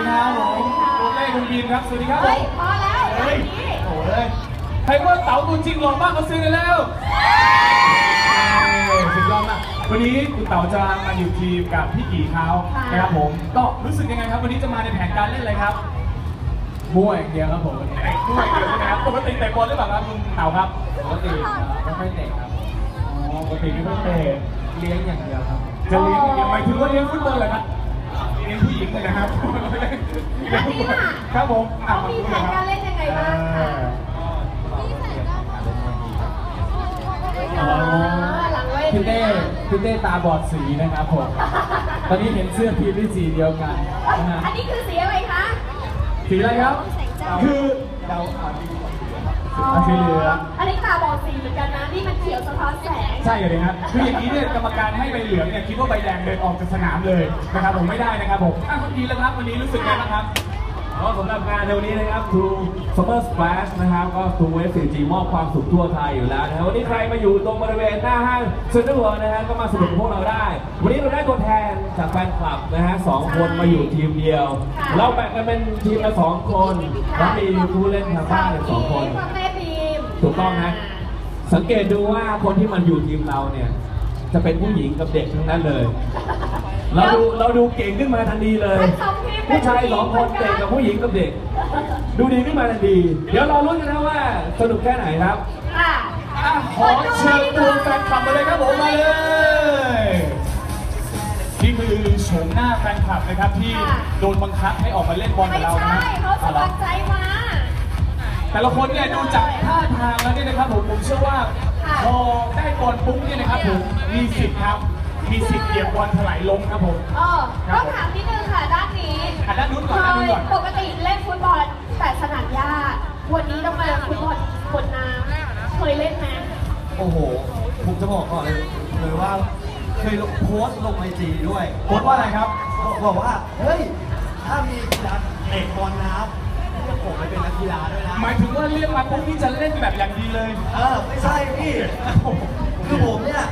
ดีครับผมโอเล่คุณบีมครับสวัสดีครับผเฮ้ยมพอแล้วเฮ้ยอันนี้โอ้ยใครว่าเต๋าตัวจริงหล่อมากมาซื้อเลยแล้วเอ้ยสุดยอดมากวันนี้คุณเต๋าจะมาอยู่ทีมกับพี่กี่เขานะครับผมก็รู้สึกยังไงครับวันนี้จะมาในแผนการเล่นอะไรครับมั่วอย่างเดียวครับผมเตะมั่วอย่างเดียวใช่ไหมครับปกติเตะบอลหรือเปล่าครับคุณเต๋าครับปกติไม่ค่อยเตะครับอ๋อปกติไม่ค่อยเตะเลี้ยงอย่างเดียวครับจะเลี้ยงอย่างเดียวหมายถึงว่าเลี้ยงฟุตบอลเหรอครับเลี้ยงผู้หญิงเลยนะครับอันนี้ล่ะครับผมอะเขามีแผนการเล่นยังไงบ้างคะอ๋อหลังเวทีพี่เต้พี่เต้ตาบอดสีนะครับผม ตอนนี้เห็นเสื้อทีมที่สีเดียวกันเอ้ยนะฮะอันนี้คือสีอะไรคะ สีอะไรครับ คือเดาอ่อนดี เอาสีเหลืองอันนี้ตาบอดสีเหมือนกันนะ นี่มันเขียวสะท้อนแสง ใช่เลยครับคืออย่างนี้เนี่ยกรรมการให้ใบเหลืองเนี่ยคิดว่าใบแดงเดินออกจากสนามเลยนะครับผมไม่ได้นะครับผมอะคุณดีแล้วครับวันนี้รู้สึกไงบ้างครับ ก็สำหรับงานในวันนี้นะครับ True Summer Splash นะครับ ก็ True Wave 4G มอบความสุขทั่วไทยอยู่แล้วนะครับวันนี้ใครมาอยู่ตรงบริเวณหน้าห้างเซ็นทรัลเวิลด์นะฮะก็มาสนุกกับพวกเราได้ วันนี้เราได้ตัวแทนจากแฟนคลับนะฮะสองคนมาอยู่ทีมเดียว เราแบ่งกันเป็นทีมละสองคนแล้วมีผู้เล่นทางบ้านอีกสองคน พ่อแม่บีมถูกต้องนะ สังเกตดูว่าคนที่มันอยู่ทีมเราเนี่ย จะเป็นผู้หญิงกับเด็กทั้งนั้นเลย เราดูเราดูเก่งขึ้นมาทันทีเลย ทั้งสองทีมเป็นผู้ชายสองคนเด็กกับผู้หญิงกับเด็ก ดูดีขึ้นมาทันทีเดี๋ยวเราลุ้นกันนะว่าสนุกแค่ไหนครับค่ะ อะขอเชิญตัวแฟนคลับมาเลยครับผมมาเลย นี่คือโฉมหน้าแฟนคลับนะครับที่ค่ะ โดนบังคับให้ออกมาเล่นบอลไม่กับเราใช่นะเขาสมัครใจมา แต่ละคนเนี่ยดูจากท่าทางแล้วเนี่ยนะครับผมผมเชื่อว่าค่ะ พอได้บอลปุ๊บเนี่ยนะครับผมมีสิทธิ์ครับ มีสิทธิ์เหยียบบอลถลายล้มครับผม เออต้องถามนิดนึงค่ะด้านนี้อะด้านนู้นก่อนด้านนู้นก่อนปกติเล่นฟุตบอลแต่สนามหญ้า วันนี้ต้องมาฟุตบอลบนน้ำเคยเล่นไหมโอ้โห ผมจะบอกก่อนเลยเลยว่าเคยลงโพสต์ลงไอจีด้วยโพสต์ว่าอะไรครับ บอกว่า เฮ้ย ถ้ามีกีฬาเตะบอลน้ำจะผมไปเป็นนักกีฬาด้วยนะ หมายถึงว่าเรียกมาปุ๊บนี่จะเล่นแบบอย่างดีเลย เออ ไม่ใช่พี่ คือผมเนี่ย